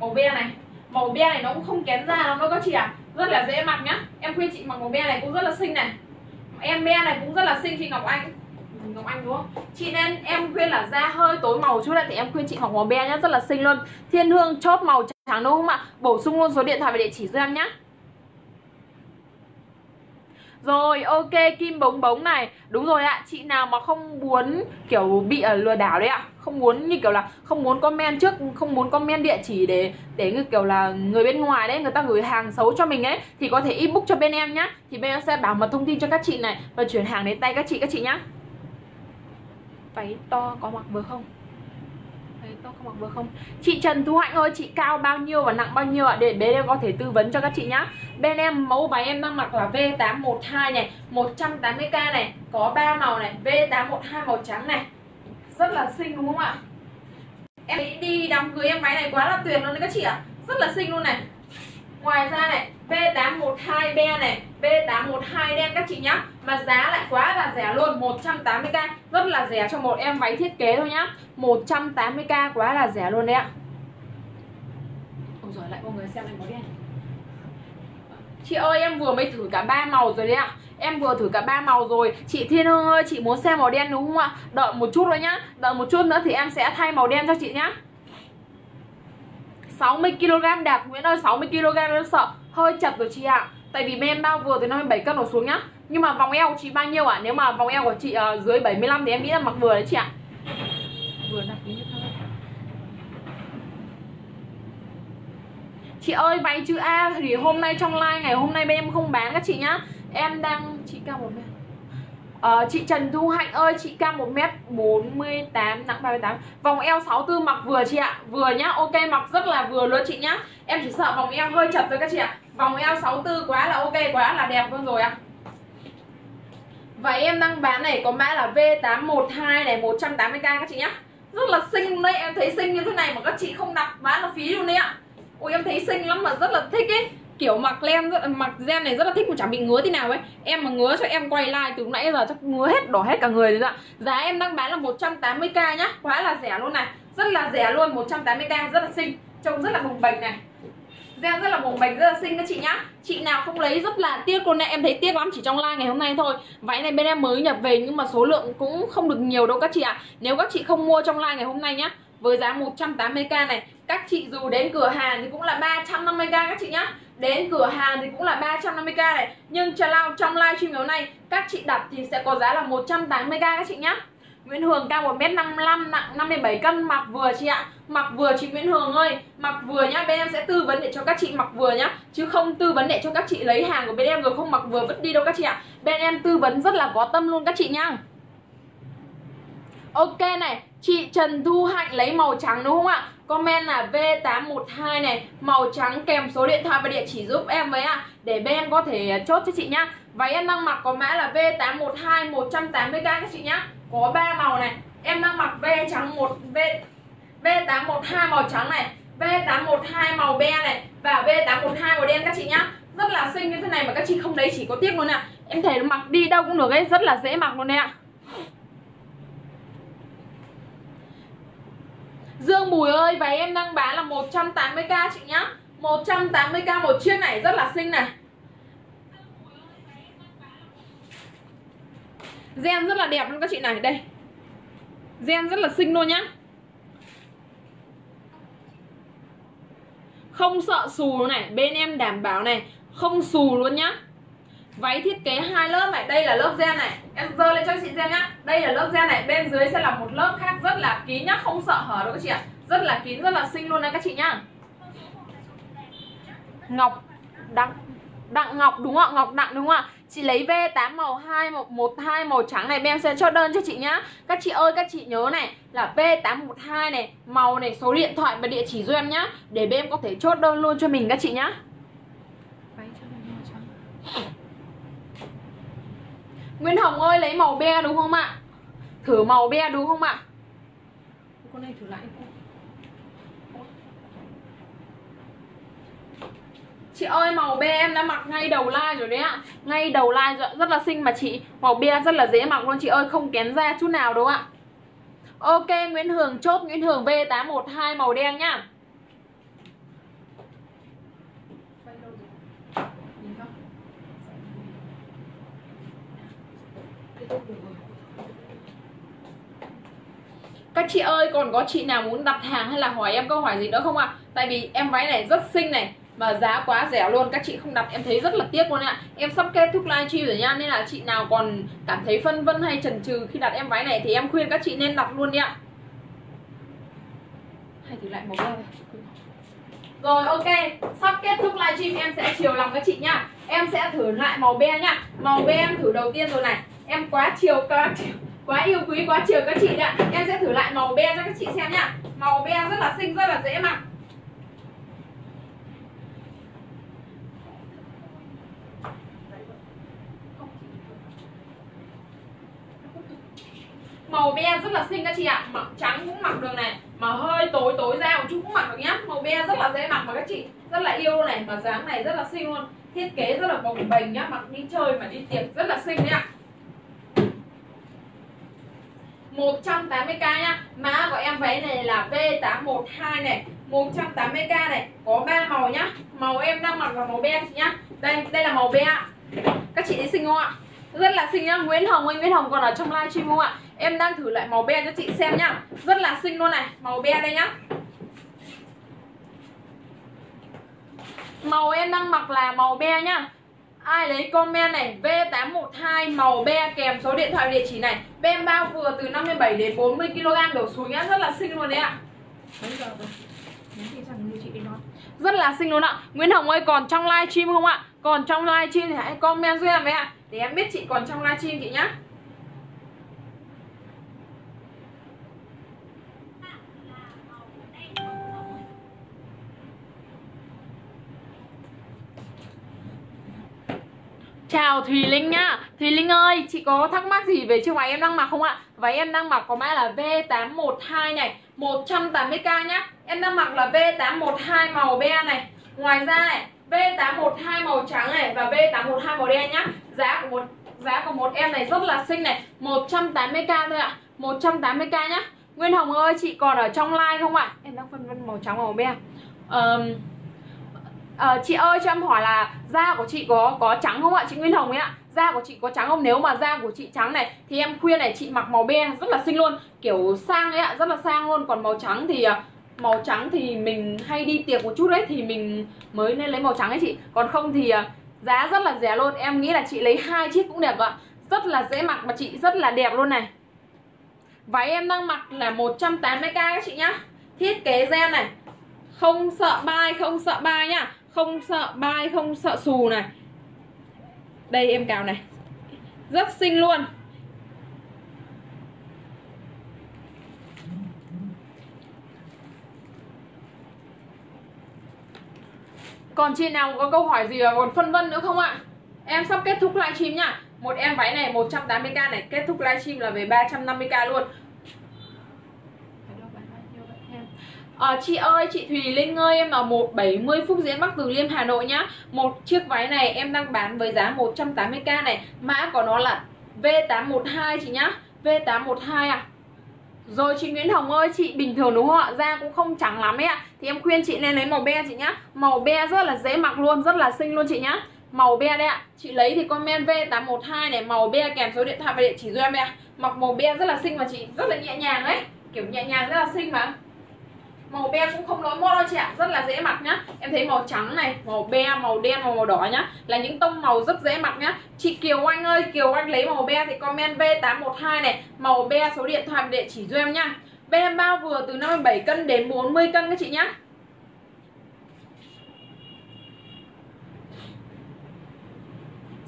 màu be này màu be này nó cũng không kén da lắm đâu các chị ạ à. rất là dễ mặc nhá em khuyên chị mặc màu be này cũng rất là xinh này em be này cũng rất là xinh chị Ngọc Anh Ngọc Anh đúng không? Chị nên em khuyên là da hơi tối màu chút này thì em khuyên chị mặc màu be nhá, rất là xinh luôn. Thiên Hương chốt màu trắng đúng không ạ? Bổ sung luôn số điện thoại và địa chỉ cho em nhá. Rồi, ok, kim bống bống này. Đúng rồi ạ, Chị nào mà không muốn kiểu bị ở lừa đảo đấy ạ, Không muốn như kiểu là Không muốn comment trước, Không muốn comment địa chỉ để Để như kiểu là người bên ngoài đấy, Người ta gửi hàng xấu cho mình ấy, Thì có thể inbox cho bên em nhá. Thì bên em sẽ bảo mật thông tin cho các chị này Và chuyển hàng đến tay các chị các chị nhá. Váy to có mặc vừa không? Không mặc vừa không. Chị Trần Thu Hạnh ơi, chị cao bao nhiêu và nặng bao nhiêu ạ? Để bên em có thể tư vấn cho các chị nhá. Bên em mẫu váy em đang mặc là V812 này 180k này, Có 3 màu này V812 màu trắng này. Rất là xinh đúng không ạ? Em đi đám cưới em váy này quá là tuyệt luôn đấy các chị ạ. Rất là xinh luôn này. Ngoài ra này V812 be này V812 đen các chị nhá. Mà giá lại quá là rẻ luôn 180k Rất là rẻ cho một em váy thiết kế thôi nhá. 180k quá là rẻ luôn đấy ạ. Ôi giời lại có người xem này màu đen. Chị ơi em vừa mới thử cả ba màu rồi đấy ạ. Em vừa thử cả ba màu rồi. Chị Thiên Hương ơi chị muốn xem màu đen đúng không ạ? Đợi một chút thôi nhá. Đợi một chút nữa thì em sẽ thay màu đen cho chị nhá 60kg Đạt Nguyễn ơi 60kg em sợ Hơi chật rồi chị ạ à. Tại vì bên bao vừa từ 57 cân đổ xuống nhá Nhưng mà vòng eo của chị bao nhiêu ạ à? Nếu mà vòng eo của chị uh, dưới 75 thì em nghĩ là mặc vừa đấy chị ạ à. Vừa đặt như thôi Chị ơi váy chữ A thì hôm nay trong live ngày hôm nay bên em không bán các chị nhá Em đang chị cao một mét Uh, chị Trần Thu Hạnh ơi, chị cao 1m48, nặng 38 Vòng eo 64 mặc vừa chị ạ. Vừa nhá, ok mặc rất là vừa luôn chị nhá. Em chỉ sợ vòng eo hơi chật thôi các chị ạ. Vòng eo 64 quá là ok, quá là đẹp luôn rồi ạ. Và em đang bán này có mã là V812 này 180k các chị nhá. Rất là xinh đấy em thấy xinh như thế này mà các chị không đặt bán là phí luôn đấy ạ. Ôi em thấy xinh lắm mà rất là thích ấy kiểu mặc len rất, mặc gen này rất là thích mà chẳng bị ngứa thế nào ấy. Em mà ngứa cho em quay like từ nãy giờ chắc ngứa hết đỏ hết cả người rồi ạ giá em đang bán là 180k nhá. Quá là rẻ luôn này. Rất là rẻ luôn 180k rất là xinh. Trông rất là bồng bềnh này. Gen rất là bồng bềnh rất là xinh các chị nhá. Chị nào không lấy rất là tiếc luôn này. Em thấy tiếc lắm chỉ trong like ngày hôm nay thôi. Váy này bên em mới nhập về nhưng mà số lượng cũng không được nhiều đâu các chị ạ. Nếu các chị không mua trong like ngày hôm nay nhá Với giá 180k này Các chị dù đến cửa hàng thì cũng là 350k các chị nhá. Đến cửa hàng thì cũng là 350k này. Nhưng chờ lao trong live stream ngày hôm nay, Các chị đặt thì sẽ có giá là 180k các chị nhá. Nguyễn Hường cao 1m55 nặng 57 cân. Mặc vừa chị ạ. Mặc vừa chị Nguyễn Hường ơi. Mặc vừa nhá. Bên em sẽ tư vấn để cho các chị mặc vừa nhá. Chứ không tư vấn để cho các chị lấy hàng của bên em rồi không mặc vừa vứt đi đâu các chị ạ. Bên em tư vấn rất là có tâm luôn các chị nhá. Ok này, Chị Trần Thu Hạnh lấy màu trắng đúng không ạ? Comment là V812 này, Màu trắng kèm số điện thoại và địa chỉ giúp em với ạ. Để bên em có thể chốt cho chị nhá. Váy em đang mặc có mã là V812 180k các chị nhá. Có ba màu này. Em đang mặc V trắng một, V V812 màu trắng này V812 màu be này và V812 màu đen các chị nhá. Rất là xinh như thế này mà các chị không đấy chỉ có tiếc luôn nè em thể mặc đi đâu cũng được ấy, rất là dễ mặc luôn đấy ạ. Dương Bùi ơi, váy em đang bán là 180k chị nhá. 180k một chiếc này, rất là xinh này. Gen rất là đẹp luôn các chị này, Đây. Gen rất là xinh luôn nhá. Không sợ xù này, Bên em đảm bảo này, Không xù luôn nhá. Váy thiết kế hai lớp này Đây là lớp gen này Em dơ lên cho chị xem nhá Đây là lớp gen này Bên dưới sẽ là một lớp khác rất là kín nhá Không sợ hở đâu các chị ạ Rất là kín, rất là xinh luôn đấy các chị nhá Ngọc Đặng Đặng Ngọc đúng không ạ? Ngọc Đặng đúng không ạ? Chị lấy V8 màu hai một một hai màu trắng này em sẽ cho đơn cho chị nhá. Các chị ơi các chị nhớ này là V812 này, màu này, số điện thoại và địa chỉ cho em nhá để bên em có thể chốt đơn luôn cho mình các chị nhá. Nguyên Hồng ơi lấy màu be đúng không ạ? Thử màu be đúng không ạ? Con này thử lại Chị ơi màu be em đã mặc ngay đầu like rồi đấy ạ. Ngay đầu like rồi, rất là xinh mà chị. Màu be rất là dễ mặc luôn chị ơi Không kén da chút nào đâu ạ. Ok Nguyễn Hường chốt Nguyễn Hường V812 màu đen nhá Các chị ơi, còn có chị nào muốn đặt hàng hay là hỏi em câu hỏi gì nữa không ạ? Tại vì em váy này rất xinh này mà giá quá rẻ luôn. Các chị không đặt, em thấy rất là tiếc luôn ạ. Em sắp kết thúc livestream rồi nha, nên là chị nào còn cảm thấy phân vân hay chần chừ khi đặt em váy này thì em khuyên các chị nên đặt luôn đi ạ. Hay thử lại một lần rồi, ok. Sắp kết thúc livestream em sẽ chiều lòng các chị nha. Em sẽ thử lại màu be nha. Màu be em thử đầu tiên rồi này em quá chiều quá chiều quá yêu quý, quá chiều các chị ạ. Em sẽ thử lại màu be cho các chị xem nhá. Màu be rất là xinh, rất là dễ mặc. Màu be rất là xinh các chị ạ. Mặc trắng cũng mặc được này. Mà hơi tối tối ra một chút cũng mặc được nhá. Màu be rất là dễ mặc mà các chị. Rất là yêu này. Mà dáng này rất là xinh luôn. Thiết kế rất là bồng bềnh nhá. Mặc đi chơi mà đi tiệc rất là xinh đấy ạ. 180k nhá. Mã của em váy này là V812 này 180k này Có 3 màu nhá. Màu em đang mặc là màu be chị nhá. Đây, đây là màu be Các chị thấy xinh không ạ? Rất là xinh nhá. Nguyễn Hồng anh, Nguyễn Hồng còn ở trong livestream không ạ? Em đang thử lại màu be cho chị xem nhá. Rất là xinh luôn này Màu be đây nhá. Màu em đang mặc là màu be nhá. Ai lấy comment này? V812 màu be kèm số điện thoại địa chỉ này. Bên bao vừa từ 57 đến 40 kg đổ xuống nhá Rất là xinh luôn đấy ạ. Rất là xinh luôn ạ. Nguyễn Hồng ơi còn trong livestream không ạ? Còn trong livestream thì hãy comment giúp em với ạ. Để em biết chị còn trong livestream chị nhá Chào Thùy Linh nhá. Thùy Linh ơi, chị có thắc mắc gì về chiếc váy em đang mặc không ạ? Váy em đang mặc có mã là V812 này 180k nhá. Em đang mặc là V812 màu be này. Ngoài ra này V812 màu trắng này và V812 màu đen nhá. Giá của một giá của một em này rất là xinh này 180k thôi ạ. 180k nhá. Nguyên Hồng ơi, chị còn ở trong like không ạ? Em đang phân vân màu trắng màu be. Um, à, chị ơi cho em hỏi là da của chị có có trắng không ạ? Chị Nguyên Hồng ấy ạ. Da của chị có trắng không? Nếu mà da của chị trắng này thì em khuyên này chị mặc màu be rất là xinh luôn. Kiểu sang ấy ạ rất là sang luôn. Còn màu trắng thì à, màu trắng thì mình hay đi tiệc một chút đấy thì mình mới nên lấy màu trắng ấy chị. Còn không thì à, giá rất là rẻ luôn. Em nghĩ là chị lấy hai chiếc cũng đẹp ạ. Rất là dễ mặc mà chị rất là đẹp luôn này. Váy em đang mặc là 180k các chị nhá. Thiết kế gen này. Không sợ bay không sợ bay nhá không sợ bay không sợ xù này. Đây, em cào này. Rất xinh luôn. Còn chị nào có câu hỏi gì còn phân vân nữa không ạ? Em sắp kết thúc livestream nha. Một em váy này 180k này. Kết thúc livestream là về 350k luôn. À, chị ơi, chị Thùy Linh ơi, em ở 170 Phúc Diễn Bắc Từ Liêm Hà Nội nhá. Một chiếc váy này em đang bán với giá 180k này. Mã của nó là V812 chị nhá. V812 à. Rồi chị Nguyễn Hồng ơi, chị bình thường đúng không ạ? Da cũng không trắng lắm ấy ạ. Thì em khuyên chị nên lấy màu be chị nhá. Màu be rất là dễ mặc luôn, rất là xinh luôn chị nhá. Màu be đây ạ. Chị lấy thì comment V812 này Màu be kèm số điện thoại và địa chỉ cho em đây ạ. Mặc màu be rất là xinh mà chị Rất là nhẹ nhàng ấy. Kiểu nhẹ nhàng rất là xinh mà màu be cũng không nói mốt đâu chị ạ rất là dễ mặc nhá. Em thấy màu trắng này màu be màu đen màu, màu đỏ nhá là những tông màu rất dễ mặc nhá. Chị Kiều Anh ơi Kiều Anh lấy màu be thì comment V812 này. Màu be số điện thoại địa chỉ cho em nhá. Be bao vừa từ 57 cân đến 40 cân các chị nhá.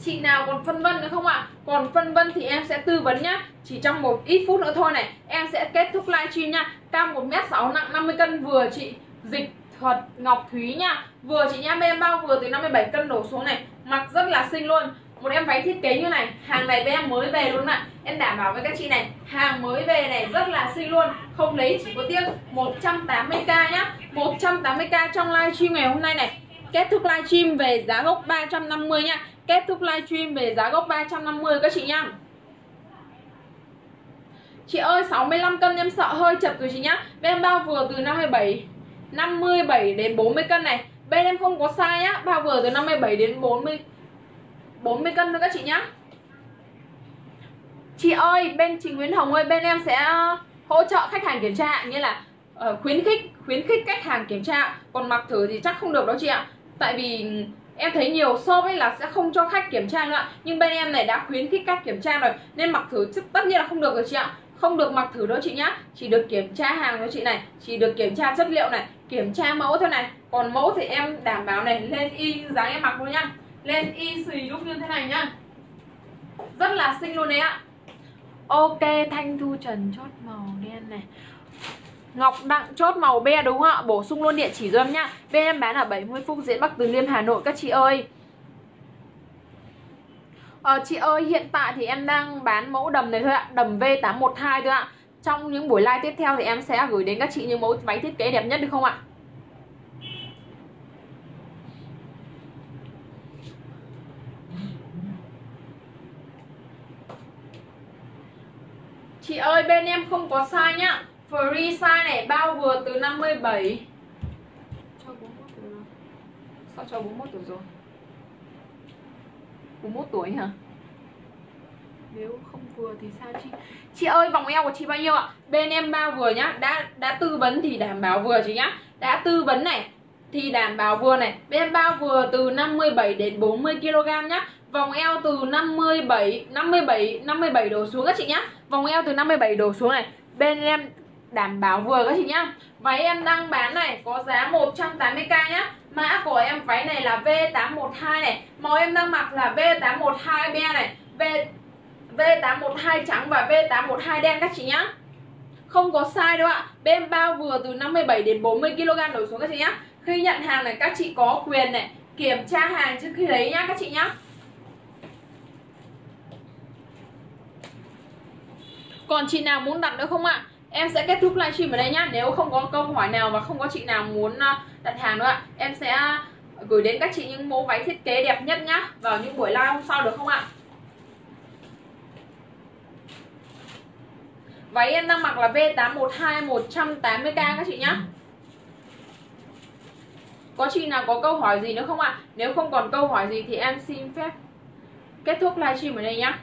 Chị nào còn phân vân nữa không ạ? Còn phân vân thì em sẽ tư vấn nhá. Chỉ trong một ít phút nữa thôi này, Em sẽ kết thúc livestream nha Cao 1m6 nặng 50 cân, vừa chị Dịch thuật Ngọc Thúy nha Vừa chị nha em bao vừa từ 57 cân đổ xuống này. Mặc rất là xinh luôn. Một em váy thiết kế như này, hàng này với em mới về luôn ạ. Em đảm bảo với các chị này, hàng mới về này rất là xinh luôn. Không lấy chỉ có tiếc 180k nhá. 180k trong livestream ngày hôm nay này. Kết thúc livestream về giá gốc 350 nha Kết thúc livestream về giá gốc 350 các chị nhá. Chị ơi 65 cân em sợ hơi chật rồi chị nhá. Bên em bao vừa từ 57 57 đến 40 cân này. Bên em không có size á Bao vừa từ 57 đến 40 40 cân thôi các chị nhá. Chị ơi bên chị Nguyễn Hồng ơi Bên em sẽ ờ, hỗ trợ khách hàng kiểm tra Như là uh, khuyến khích khuyến khích khách hàng kiểm tra. Còn mặc thử thì chắc không được đâu chị ạ. Tại vì Em thấy nhiều shop ấy là sẽ không cho khách kiểm tra nữa, Nhưng bên em này đã khuyến khích cách kiểm tra rồi, Nên mặc thử tất nhiên là không được rồi chị ạ. Không được mặc thử đâu chị nhá. Chỉ được kiểm tra hàng đó chị này, Chỉ được kiểm tra chất liệu này, Kiểm tra mẫu thôi này. Còn mẫu thì em đảm bảo này, Lên y dáng em mặc luôn nhá. Lên y xì lúc như thế này nhá. Rất là xinh luôn đấy ạ. Ok, Thanh Thu Trần chốt màu đen này. Ngọc Đặng chốt màu be đúng không ạ? Bổ sung luôn địa chỉ cho em nhá. Bên em bán ở 70 Phúc Diễn Bắc Từ Liêm Hà Nội các chị ơi. Ờ, chị ơi hiện tại thì em đang bán mẫu đầm này thôi ạ Đầm V812 thôi ạ Trong những buổi live tiếp theo thì em sẽ gửi đến các chị những mẫu váy thiết kế đẹp nhất được không ạ Chị ơi bên em không có sai nhá Free size này bao vừa từ 57 Cho 41 tuổi rồi Sao cho 41 tuổi rồi? 41 tuổi hả? Nếu không vừa thì sao chị? Chị ơi, vòng eo của chị bao nhiêu ạ? Bên em bao vừa nhá. Đã đã tư vấn thì đảm bảo vừa chị nhá. Đã tư vấn này, thì đảm bảo vừa này. Bên em bao vừa từ 57 đến 40 kg nhá. Vòng eo từ 57 57 57 đổ xuống các chị nhá. Vòng eo từ 57 đổ xuống này. Bên em đảm bảo vừa các chị nhá. Váy em đang bán này có giá 180k nhá. Mã của em váy này là V812 này. Màu em đang mặc là V812 be này. V V812 trắng và V812 đen các chị nhá. Không có sai đâu ạ. Bên bao vừa từ 57 đến 40kg đổ xuống các chị nhá. Khi nhận hàng này, các chị có quyền này Kiểm tra hàng trước khi lấy nhá các chị nhá. Còn chị nào muốn đặt nữa không ạ? À? Em sẽ kết thúc livestream ở đây nhá Nếu không có câu hỏi nào và không có chị nào muốn ờ, đặt hàng nữa ạ, Em sẽ gửi đến các chị những mẫu váy thiết kế đẹp nhất nhá, Vào những buổi live hôm sau được không ạ? Váy em đang mặc là V812 180k các chị nhá Có chị nào có câu hỏi gì nữa không ạ? Nếu không còn câu hỏi gì thì em xin phép kết thúc livestream ở đây nhá